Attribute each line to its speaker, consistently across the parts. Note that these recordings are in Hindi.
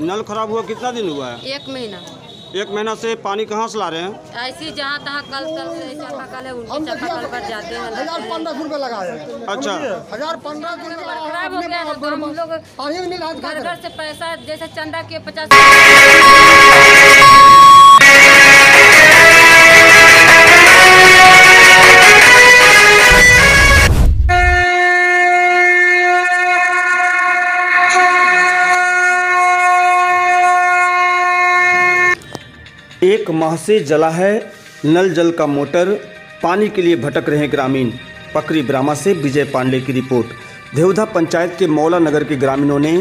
Speaker 1: नल खराब हुआ कितना दिन हुआ है?
Speaker 2: एक महीना।
Speaker 1: एक महीना से पानी कहाँ से ला रहे हैं?
Speaker 2: ऐसी जहाँ तहाँ कल कल से चापाकल है उनके चापाकल पर जाते हैं।
Speaker 3: हज़ार पंद्रह सौ रुपये लगाए
Speaker 1: अच्छा।
Speaker 3: हज़ार पंद्रह
Speaker 2: खराब हो गया तो हम लोग घर घर से पैसा जैसे चंदा के पचास
Speaker 1: एक माह से जला है नल जल का मोटर। पानी के लिए भटक रहे ग्रामीण। पकरी ब्रामा से विजय पांडे की रिपोर्ट। देवधा पंचायत के मौला नगर के ग्रामीणों ने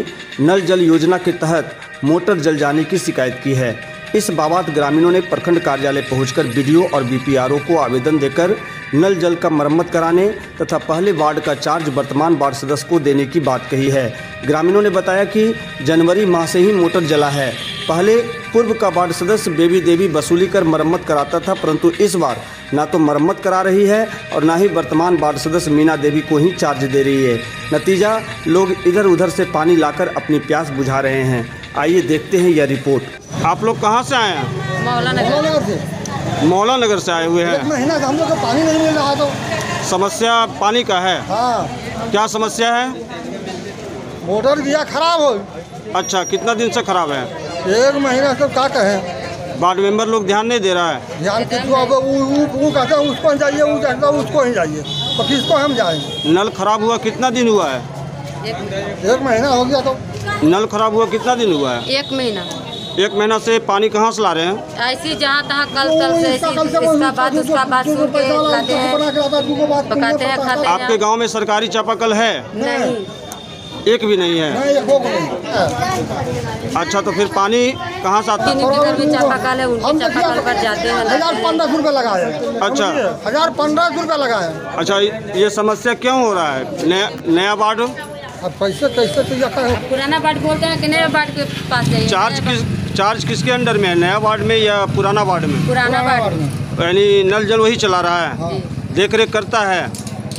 Speaker 1: नल जल योजना के तहत मोटर जल जाने की शिकायत की है। इस बाबत ग्रामीणों ने प्रखंड कार्यालय पहुंचकर बीडीओ और बीपीआरओ को आवेदन देकर नल जल का मरम्मत कराने तथा पहले वार्ड का चार्ज वर्तमान वार्ड सदस्य को देने की बात कही है। ग्रामीणों ने बताया कि जनवरी माह से ही मोटर जला है। पहले पूर्व का वार्ड सदस्य बेबी देवी वसूली कर मरम्मत कराता था परंतु इस बार ना तो मरम्मत करा रही है और ना ही वर्तमान वार्ड सदस्य मीना देवी को ही चार्ज दे रही है। नतीजा लोग इधर उधर से पानी लाकर अपनी प्यास बुझा रहे हैं। आइए देखते हैं यह रिपोर्ट। आप लोग कहाँ से आए हैं?
Speaker 2: मौला नगर
Speaker 3: से
Speaker 1: आए हुए
Speaker 3: एक
Speaker 1: हैं
Speaker 3: महीना से हम लोग को पानी नहीं मिल रहा तो।
Speaker 1: समस्या पानी का है।
Speaker 3: हाँ।
Speaker 1: क्या समस्या है?
Speaker 3: मोटर दिया खराब हो।
Speaker 1: अच्छा कितना दिन से खराब है?
Speaker 3: एक महीना से क्या कहें
Speaker 1: वार्ड मेंबर लोग ध्यान नहीं दे रहा है?
Speaker 3: ध्यान किसको अब वो वो- वो कहते उसको जाइए वो कहता है उसको ही जाइए। तो किसको हम जाएँगे?
Speaker 1: नल खराब हुआ कितना दिन हुआ है?
Speaker 2: एक
Speaker 3: एक महीना हो गया तो।
Speaker 1: नल खराब हुआ कितना दिन हुआ है?
Speaker 2: एक महीना।
Speaker 1: एक महीना से पानी कहाँ से ला रहे हैं?
Speaker 2: ऐसी जहाँ तहाँ कल कल से
Speaker 3: इसका
Speaker 2: बाद उसका बाद सूख के लाते
Speaker 3: लाता है, है,
Speaker 2: हैं पकाते हैं खाते हैं।
Speaker 1: आपके गाँव में सरकारी चापाकल है?
Speaker 2: नहीं।
Speaker 1: एक भी नहीं है।
Speaker 3: हो
Speaker 1: अच्छा तो फिर पानी कहाँ से आता
Speaker 2: इधर चापाकल है उनके
Speaker 3: तो
Speaker 2: चापाकल पर जाते हैं।
Speaker 3: हज़ार पंद्रह सौ रुपये लगाए
Speaker 1: अच्छा।
Speaker 3: हज़ार पंद्रह सौ रुपये लगाए
Speaker 1: अच्छा ये समस्या क्यों हो रहा है? नया नया वार्ड?
Speaker 3: अब पैसे कैसे तो
Speaker 2: पुराना बाट बोलते हैं कि नया बाट के पास जाइए।
Speaker 1: चार्ज किस चार्ज किसके अंडर में है? नया वार्ड में या पुराना वार्ड में?
Speaker 2: पुराना बाट
Speaker 1: यानी नल जल वही चला रहा है।
Speaker 2: जी।
Speaker 1: देख रेख करता है।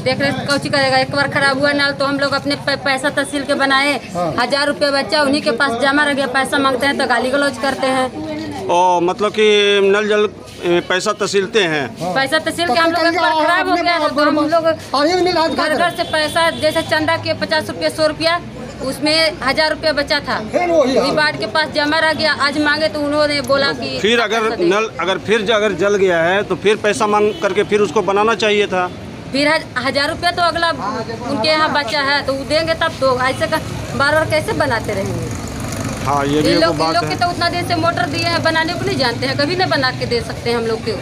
Speaker 2: देख रहे कौची करेगा। एक बार खराब हुआ नल तो हम लोग अपने पैसा तहसील के बनाए।
Speaker 3: हाँ।
Speaker 2: हज़ार रुपये बच्चा उन्हीं के पास जमा रह गया। पैसा मांगते हैं तो गाली गलौज करते हैं।
Speaker 1: और मतलब कि नल जल पैसा तहसीलते हैं।
Speaker 2: पैसा तहसील के हम लोग खराब हो गया तो हम लोग
Speaker 3: में
Speaker 2: घर घर से पैसा जैसे चंदा के पचास रुपये सौ रुपया उसमें हज़ार रुपया बचा था। बाट के पास जमा रह गया। आज मांगे तो उन्होंने बोला कि
Speaker 1: फिर अगर नल अगर फिर अगर जल गया है तो फिर पैसा मांग करके फिर उसको बनाना चाहिए था।
Speaker 2: फिर हज़ार रुपया तो अगला उनके यहाँ बचा है तो देंगे तब तो ऐसे का बार बार कैसे बनाते रहेंगे?
Speaker 1: हाँ ये भी
Speaker 2: लोग इन
Speaker 1: बात
Speaker 2: लोग के तो उतना देर से मोटर दिए हैं बनाने को नहीं जानते हैं कभी नहीं बना के दे सकते हैं हम लोग को।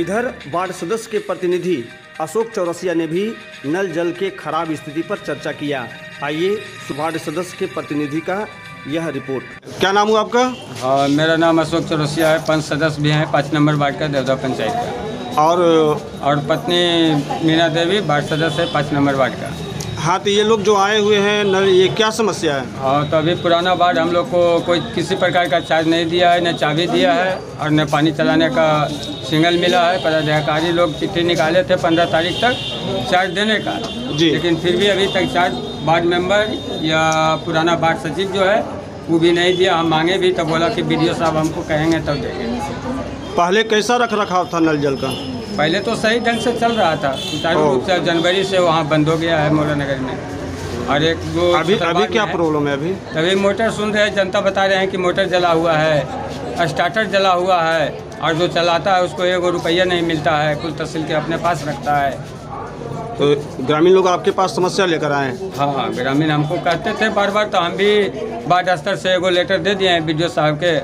Speaker 1: इधर वार्ड सदस्य के प्रतिनिधि अशोक चौरसिया ने भी नल जल के खराब स्थिति पर चर्चा किया। आइए वार्ड सदस्य के प्रतिनिधि का यह रिपोर्ट। क्या नाम हुआ आपका?
Speaker 4: आ, मेरा नाम अशोक चौरसिया है पंच सदस्य भी हैं पाँच नंबर वार्ड का देवदा पंचायत का।
Speaker 1: और
Speaker 4: और पत्नी मीना देवी वार्ड सदस्य है पाँच नंबर वार्ड का।
Speaker 1: हाँ तो ये लोग जो आए हुए हैं नल ये क्या समस्या है?
Speaker 4: और तो अभी पुराना वार्ड हम लोग को कोई किसी प्रकार का चार्ज नहीं दिया है न चाबी दिया है और न पानी चलाने का सिग्नल मिला है। पदाधिकारी लोग चिट्ठी निकाले थे पंद्रह तारीख तक चार्ज देने का।
Speaker 1: जी।
Speaker 4: लेकिन फिर भी अभी तक चार्ज वार्ड मेंबर या पुराना वार्ड सचिव जो है वो भी नहीं दिया। हम मांगे भी तो बोला कि बी साहब हमको कहेंगे तब देंगे।
Speaker 1: पहले कैसा रख रखाव था नल जल का?
Speaker 4: पहले तो सही ढंग से चल रहा था। सुचारू रूप से जनवरी से वहाँ बंद हो गया है मोला नगर में। और एक दो
Speaker 1: अभी अभी क्या प्रॉब्लम है। अभी?
Speaker 4: अभी मोटर सुन रहे हैं जनता बता रहे हैं कि मोटर जला हुआ है। स्टार्टर जला हुआ है। और जो चलाता है उसको एगो रुपया नहीं मिलता है। कुल तहसील के अपने पास रखता है।
Speaker 1: तो ग्रामीण लोग आपके पास समस्या लेकर आए हैं?
Speaker 4: हाँ ग्रामीण हमको कहते थे बार बार तो हम भी वार्ड स्तर से एगो लेटर दे दिए हैं बी साहब के।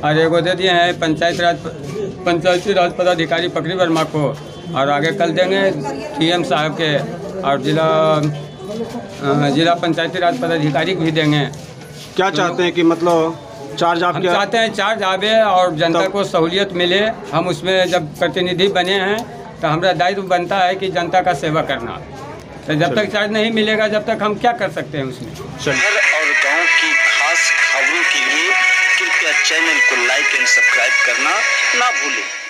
Speaker 4: और एगो दे दिए हैं पंचायत राज पंचायती राज पदाधिकारी पकड़ी वर्मा को और आगे कल देंगे टीएम साहब के और जिला जिला पंचायती राज पदाधिकारी को भी देंगे।
Speaker 1: क्या चाहते हैं कि मतलब चार्ज
Speaker 4: हम
Speaker 1: आपके
Speaker 4: चाहते हैं चार्ज आवे और जनता को सहूलियत मिले। हम उसमें जब प्रतिनिधि बने हैं तो हमारा दायित्व बनता है कि जनता का सेवा करना। तो जब तक चार्ज नहीं मिलेगा जब तक हम क्या कर सकते हैं उसमें?
Speaker 5: शहर और गाँव की खास खबरों के लिए कृपया चैनल को लाइक एंड सब्सक्राइब करना ना भूलें।